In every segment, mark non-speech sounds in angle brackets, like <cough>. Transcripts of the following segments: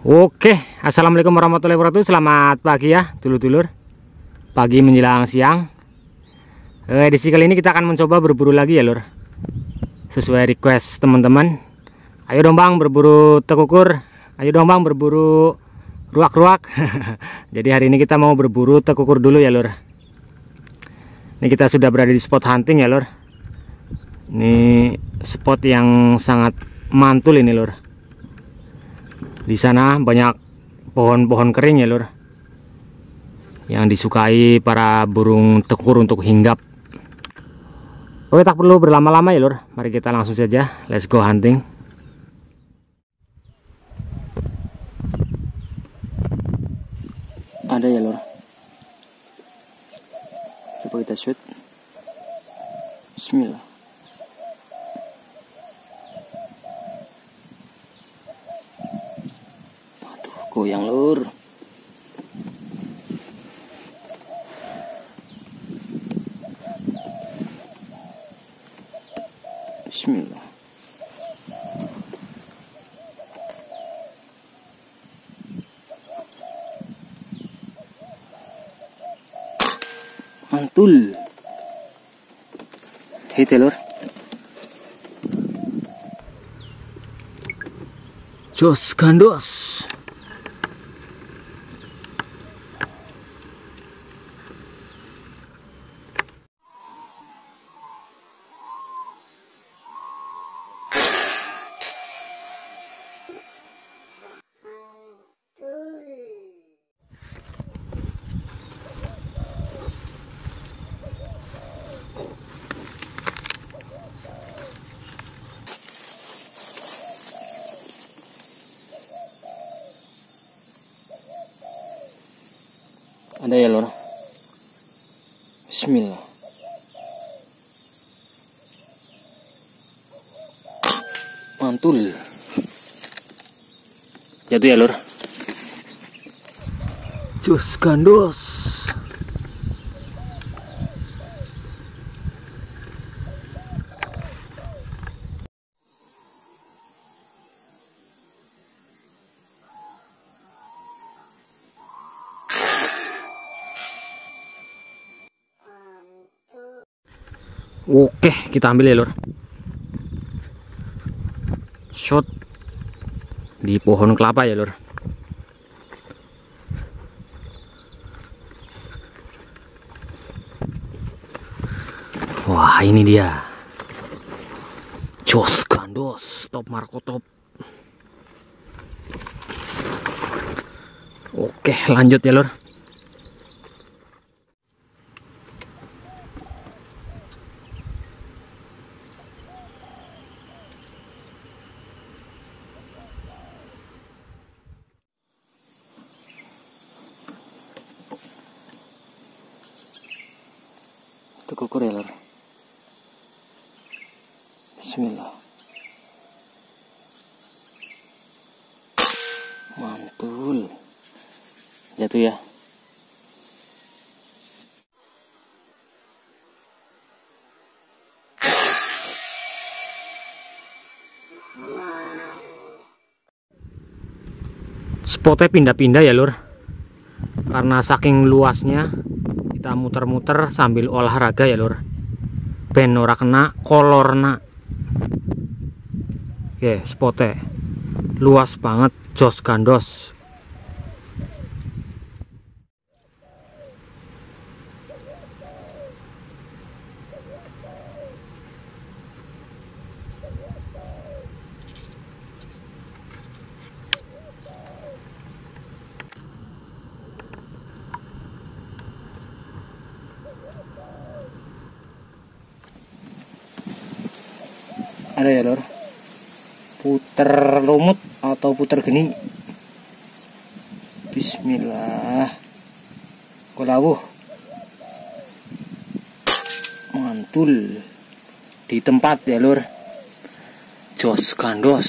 Oke, assalamualaikum warahmatullahi wabarakatuh. Selamat pagi ya, dulur-dulur. Pagi menjelang siang. Edisi kali ini kita akan mencoba berburu lagi ya, lur. Sesuai request teman-teman. Ayo dong bang, berburu tekukur. Ayo dong bang, berburu ruak-ruak. <laughs> Jadi hari ini kita mau berburu tekukur dulu ya, lur. Ini kita sudah berada di spot hunting ya, lur. Ini spot yang sangat mantul ini, lur di sana banyak pohon-pohon kering ya lur. Yang disukai para burung tekur untuk hinggap. Oke tak perlu berlama-lama ya lur. Mari kita langsung saja. Let's go hunting. Ada ya lur. Coba kita shoot. Bismillah goyang lur. Bismillah. Mantul. Hit lur jos gandos ada ya lor Bismillah. Mantul. Jatuh ya lor jus gandos Oke, kita ambil ya, Lur. Shot di pohon kelapa ya, Lur. Wah, ini dia. Jos gandos, top Marco top. Oke, lanjut ya, Lur. Itu kukur lor bismillah. Mantul. Jatuh ya. Spotnya pindah-pindah ya lur. Karena saking luasnya kita muter-muter sambil olahraga ya lur. Ben ora kena kolorna oke spotnya. Luas banget jos gandos ada ya lor puter lumut atau puter geni? Bismillah. Kolawuh mantul. Di tempat ya lur. Jos gandos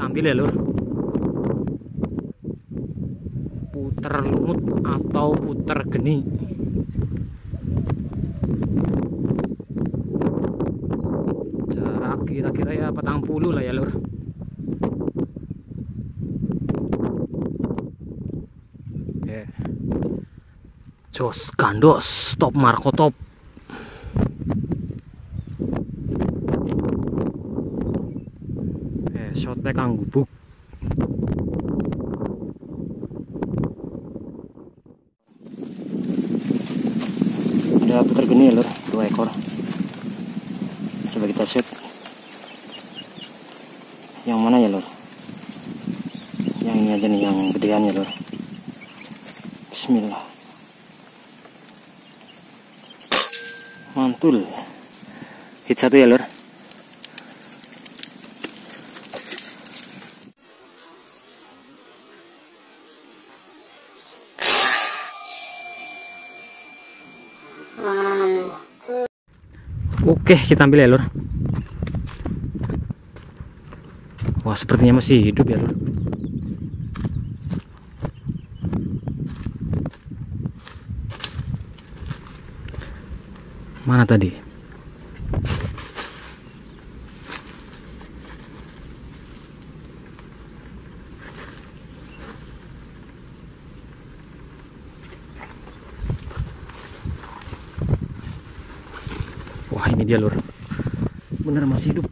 ambil ya lur. Puter lumut atau puter geni? Jarak kira-kira ya petang puluh lah ya lur. Yeah. Jos gandos top marco top shotnya kang gubuk ada putar geni lur? Dua ekor. Coba kita shoot. Yang mana ya lur? Yang ini aja nih yang gedean ya lur. Bismillah. Mantul. Hit satu ya lur Oke, kita ambil ya, Lur. Wah, sepertinya masih hidup ya, Lur. Mana tadi? Wah, ini dia, Lur. Bener masih hidup.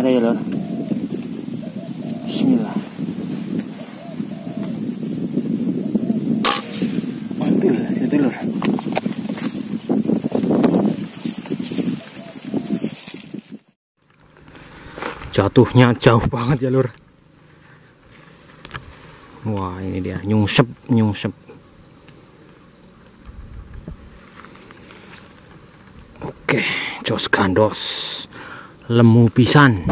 Ada ya, Lur. Bismillah. Mantul, situ, Lur. Jatuhnya jauh banget ya, Lur. Wah, ini dia nyungsep, nyungsep. Oke, jos gandos lemu pisan.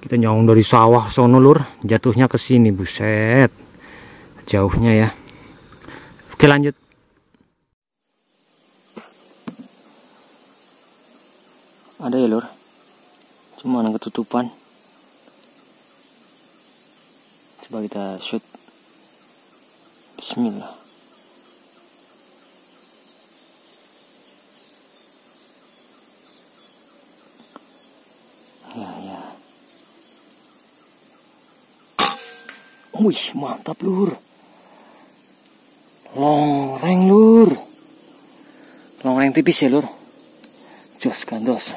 Kita nyawang dari sawah sono lur. Jatuhnya ke sini buset. Jauhnya ya. Oke lanjut. Ada ya lur? Cuma yang ketutupan. Coba kita shoot. Bismillah wih mantap lur. Longreng lur. Longreng tipis ya lur. Jos gandos.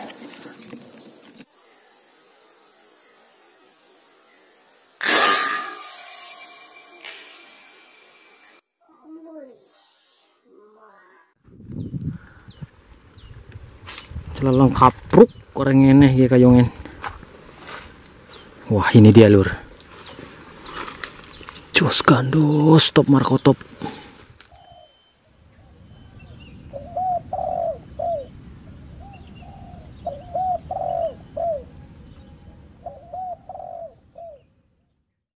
Celelong kapruk koreng ini ya kayongen wah ini dia lur jos gandos top markotop